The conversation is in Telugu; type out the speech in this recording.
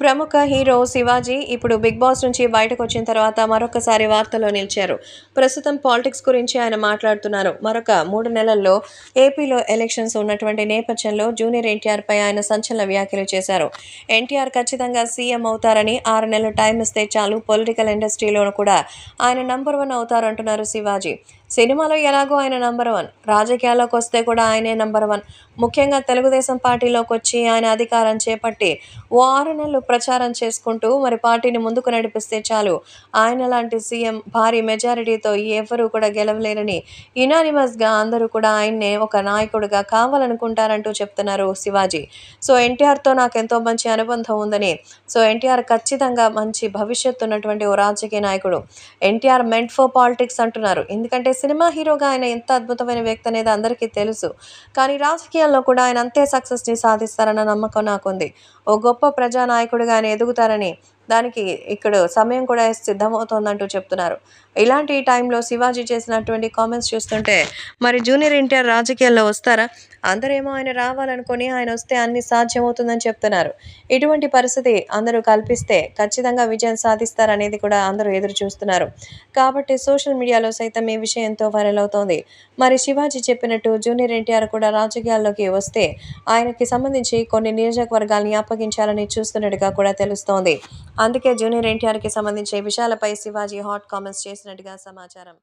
ప్రముఖ హీరో శివాజీ ఇప్పుడు బిగ్ బాస్ నుంచి బయటకు వచ్చిన తర్వాత మరొకసారి వార్తల్లో నిలిచారు. ప్రస్తుతం పాలిటిక్స్ గురించి ఆయన మాట్లాడుతున్నారు. మరొక మూడు నెలల్లో ఏపీలో ఎలక్షన్స్ ఉన్నటువంటి నేపథ్యంలో జూనియర్ ఎన్టీఆర్ పై ఆయన సంచలన వ్యాఖ్యలు చేశారు. ఎన్టీఆర్ ఖచ్చితంగా సీఎం అవుతారని ఆరు నెలలు టైం ఇస్తే చాలు. పొలిటికల్ ఇండస్ట్రీలోనూ కూడా ఆయన నంబర్ వన్ అవుతారంటున్నారు శివాజీ. సినిమాలో ఎలాగో ఆయన నంబర్ వన్ రాజకీయాల్లోకి వస్తే కూడా ఆయనే నంబర్ వన్ ముఖ్యంగా తెలుగుదేశం పార్టీలోకి వచ్చి ఆయన అధికారం చేపట్టి ఓ ఆరు నెలలు ప్రచారం చేసుకుంటూ మరి పార్టీని ముందుకు నడిపిస్తే చాలు. ఆయన లాంటి సీఎం భారీ మెజారిటీతో ఎవరూ కూడా గెలవలేరని యునానిమస్గా అందరూ కూడా ఆయన్నే ఒక నాయకుడిగా కావాలనుకుంటారంటూ చెప్తున్నారు శివాజీ. సో ఎన్టీఆర్తో నాకు ఎంతో మంచి అనుబంధం ఉందని. సో ఎన్టీఆర్ ఖచ్చితంగా మంచి భవిష్యత్తు ఉన్నటువంటి ఓ రాజకీయ నాయకుడు. ఎన్టీఆర్ మెంట్ ఫర్ పాలిటిక్స్ అంటున్నారు. ఎందుకంటే సినిమా హీరోగా ఆయన ఎంత అద్భుతమైన వ్యక్తి అనేది అందరికీ తెలుసు. కానీ రాజకీయాల్లో కూడా ఆయన అంతే సక్సెస్ని సాధిస్తారన్న నమ్మకం నాకుంది. ఓ గొప్ప ప్రజానాయకుడిగా ఆయన ఎదుగుతారని దానికి ఇక్కడ సమయం కూడా సిద్ధమవుతోందంటూ చెప్తున్నారు. ఇలాంటి టైంలో శివాజీ చేసినటువంటి కామెంట్స్ చూస్తుంటే మరి జూనియర్ ఎన్టీఆర్ రాజకీయాల్లో వస్తారా? అందరేమో ఆయన రావాలనుకొని ఆయన వస్తే అన్ని సాధ్యమవుతుందని చెప్తున్నారు. ఇటువంటి పరిస్థితి అందరూ కల్పిస్తే ఖచ్చితంగా విజయం సాధిస్తారనేది కూడా అందరూ ఎదురు చూస్తున్నారు. కాబట్టి సోషల్ మీడియాలో సైతం ఈ విషయం ఎంతో వైరల్ అవుతోంది. మరి శివాజీ చెప్పినట్టు జూనియర్ ఎన్టీఆర్ కూడా రాజకీయాల్లోకి వస్తే ఆయనకి సంబంధించి కొన్ని నియోజకవర్గాల్ని అప్పగించాలని చూస్తున్నట్టుగా కూడా తెలుస్తోంది. అందుకే జూనియర్ ఎన్టీఆర్కి సంబంధించి విషయాలపై శివాజీ హాట్ కామెంట్స్ చేసినట్టుగా సమాచారం.